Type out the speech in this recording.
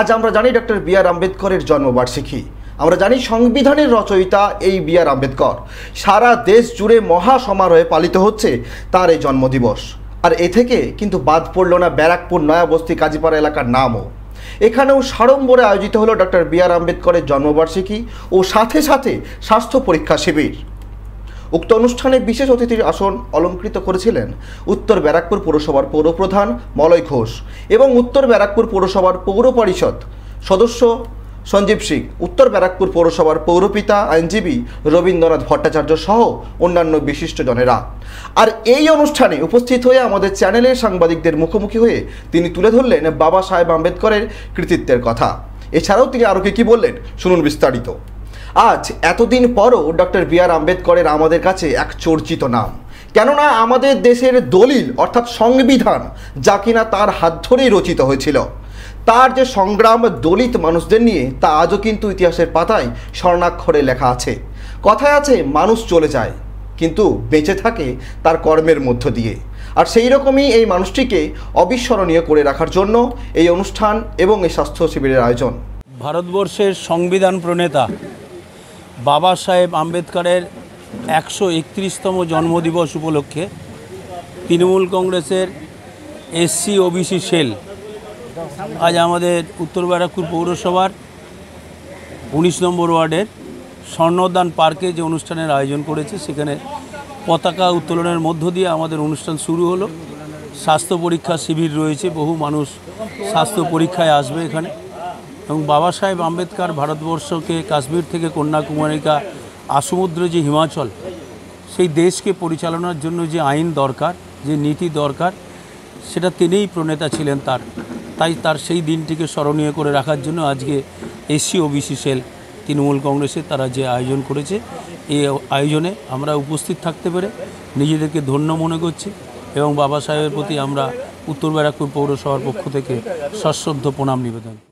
আজ আমরা জানি ডক্টর বি আর আম্বেদকরের জন্মবার্ষিকী। আমরা জানি সংবিধানের রচয়িতা এই বি আর আম্বেদকর। সারা দেশ জুড়ে মহা সমারোহে পালিত হচ্ছে তার এই জন্মদিবস। আর এ থেকে কিন্তু বাদ পড়ল না ব্যারাকপুর, নয়াবস্তি, কাজীপাড়া এলাকার নামও। এখানেও সাড়ম্বরে আয়োজিত হলো ডক্টর বি আর আম্বেদকরের জন্মবার্ষিকী ও সাথে সাথে স্বাস্থ্য পরীক্ষা শিবির। উক্ত অনুষ্ঠানে বিশেষ অতিথির আসন অলঙ্কৃত করেছিলেন উত্তর ব্যারাকপুর পৌরসভার পৌরপ্রধান মলয় ঘোষ এবং উত্তর ব্যারাকপুর পৌরসভার পৌর পরিষদ সদস্য সঞ্জীব সিং, উত্তর ব্যারাকপুর পৌরসভার পৌরপিতা আইনজীবী রবীন্দ্রনাথ ভট্টাচার্য সহ অন্যান্য বিশিষ্টজনেরা আর এই অনুষ্ঠানে উপস্থিত হয়ে আমাদের চ্যানেলের সাংবাদিকদের মুখোমুখি হয়ে তিনি তুলে ধরলেন বাবা সাহেব আম্বেদকরের কৃতিত্বের কথা। এছাড়াও তিনি আরও কি কী বললেন, শুনুন বিস্তারিত। আজ এতদিন পরও ডক্টর বি আর আম্বেদকরের আমাদের কাছে এক চর্চিত নাম। কেননা আমাদের দেশের দলিল অর্থাৎ সংবিধান যা কিনা তার হাত ধরেই রচিত হয়েছিল। তার যে সংগ্রাম দলিত মানুষদের নিয়ে তা আজও কিন্তু ইতিহাসের পাতায় স্বর্ণাক্ষরে লেখা আছে। কথায় আছে, মানুষ চলে যায়, কিন্তু বেঁচে থাকে তার কর্মের মধ্য দিয়ে। আর সেই রকমই এই মানুষটিকে অবিস্মরণীয় করে রাখার জন্য এই অনুষ্ঠান এবং এই স্বাস্থ্য শিবিরের আয়োজন। ভারতবর্ষের সংবিধান প্রণেতা বাবা সাহেব আম্বেদকরের একশো একত্রিশতম জন্মদিবস উপলক্ষে তৃণমূল কংগ্রেসের এসসি ওবিসি সেল আজ আমাদের উত্তর ব্যারাকপুর পৌরসভার উনিশ নম্বর ওয়ার্ডের স্বর্ণদান পার্কে যে অনুষ্ঠানের আয়োজন করেছে, সেখানে পতাকা উত্তোলনের মধ্য দিয়ে আমাদের অনুষ্ঠান শুরু হলো। স্বাস্থ্য পরীক্ষা শিবির রয়েছে, বহু মানুষ স্বাস্থ্য পরীক্ষায় আসবে এখানে। এবং বাবা সাহেব আম্বেদকর ভারতবর্ষকে কাশ্মীর থেকে কন্যাকুমারিকা আসমুদ্র যে হিমাচল, সেই দেশকে পরিচালনার জন্য যে আইন দরকার, যে নীতি দরকার, সেটা তিনিই প্রণেতা ছিলেন তার। তাই তার সেই দিনটিকে স্মরণীয় করে রাখার জন্য আজকে এসসি ওবিসি সেল তৃণমূল কংগ্রেসে তারা যে আয়োজন করেছে এই আয়োজনে আমরা উপস্থিত থাকতে পেরে নিজেদেরকে ধন্য মনে করছি এবং বাবা সাহেবের প্রতি আমরা উত্তর ব্যারাকপুর পৌরসভার পক্ষ থেকে সশ্রদ্ধ প্রণাম নিবেদন।